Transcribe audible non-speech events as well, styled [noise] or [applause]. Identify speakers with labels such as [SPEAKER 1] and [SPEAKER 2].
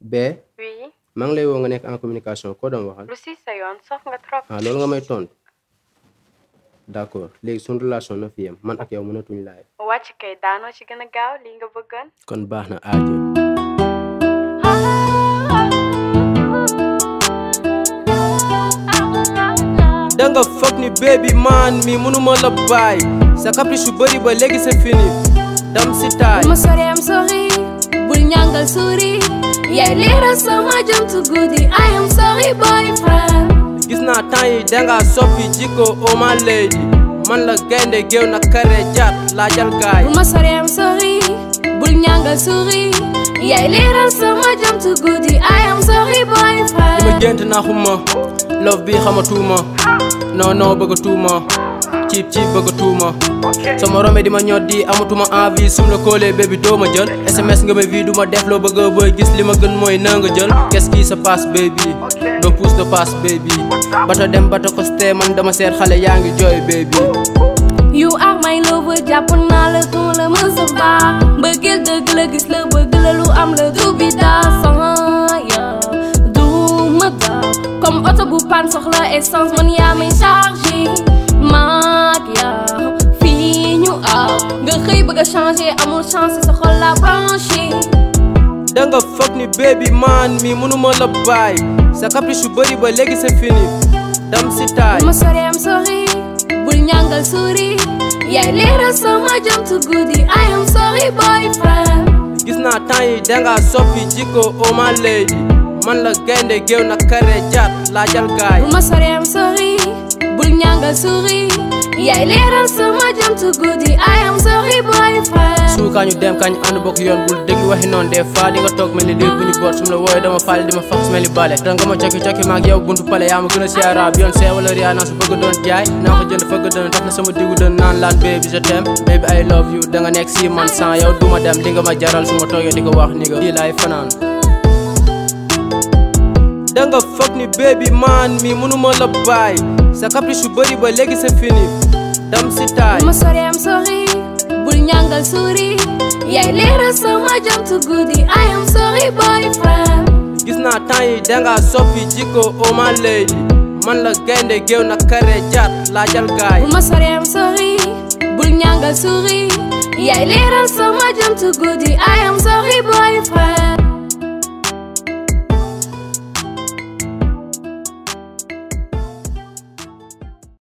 [SPEAKER 1] B.
[SPEAKER 2] Oui
[SPEAKER 1] maa ngi lay woo nga nekk en communication koo doon waxal.
[SPEAKER 2] Lu si sa yoon sof nga trop.
[SPEAKER 1] Ah loolu nga may tontu. D'accord. Léegi suñu relation na fi yem. Man ak yow mënatuñ laay.
[SPEAKER 2] Wàcc kay daanoo ci gën a gaaw lii nga bëggoon.
[SPEAKER 1] Kon baax na aajo. [laughs] Danga foog ni baby man mi mënuma la bàyyi sa caprice yu bëri ba léegi c'est fini. Dam si taay.
[SPEAKER 3] Ma sorry, I'm sorry. Bul ñangal suri. Yaay leeral sama jant guddi. I am sorry, boyfriend.
[SPEAKER 1] gis naa temps yi danga soppi jikko oh my lady man la gaynde géew na kare jaat laajal gaay
[SPEAKER 3] Ma sorry, I'm sorry. Bul ñangal suri. Yaay leeral sama jant guddi. I am sorry,
[SPEAKER 1] li ma
[SPEAKER 3] boyfriend.
[SPEAKER 1] gént naxuma love bi xamatuma non non bëggatuma ciib ciib bëggatuma sama rome di ma ñoddi amatuma envie sum la koolee doo ma jël sms nga ma vie du ma def loo bëgg booy gis li ma gën mooy na nga jël qu'est-ce qui se passe baby don't push pass baby bato dem bato costé man dama seet xale yaa jooy baby
[SPEAKER 3] You are my lover. jàpp naa la du la mës a baax. mbëggeel dëgg la gis la bëgg la lu am la du bi daa ma daw. comme oto bu pan soxla essence man yaa chargé. maag xëy bëgg a changé amul chance sa xol la branché.
[SPEAKER 1] danga foog ni baby man mi mënuma la bàyyi sa caprice yu bëri ba léegi c'est fini dam si taay
[SPEAKER 3] Ma sorry, I'm sorry. Bul ñangal suri. Yaay leeral sama jant guddi. I am sorry, boyfriend.
[SPEAKER 1] gis naa temps yi danga soppi jikko oh my lady man la gaynde géew na kare jaat laajal gaay
[SPEAKER 3] Ma sorry, I'm sorry. Bul ñangal suri. Yaay leeral sama jant guddi. I am sorry, boyfriend.
[SPEAKER 1] suukaa ñu dem kañ ànd bokk yoon bul déglu waxi noonu des fois di nga toog mel ni liir bu ñu boot su ma la wooyee dama faale di ma fax mel ni bale danga ma cokki cokki maag yow buntu pale yaa ma gën a siyaara yoon see wala riyaa naa su bëgg doon jaay naa ko jënd fëgg dën taf na sama diggu dën naan laan baby je t'aime. Baby I love you danga nekk si man sans yow duma dem di nga ma jaral su ma toogee di ko wax ni nga fii laay fanaan. Danga foog ni baby man mi mënuma la bàyyi sa caprice yu bëri ba léegi c'est fini. Dam si taay.
[SPEAKER 3] Ma sorry, I'm sorry. Bul ñangal suri. Yaay leeral sama jant guddi. I am sorry, boyfriend.
[SPEAKER 1] gis naa temps yi danga soppi jikko oh my lady man la gaynde géew na kare jaat laajal gaay
[SPEAKER 3] Ma sorry, I'm sorry. Bul ñangal suri. Yaay leeral sama jant guddi.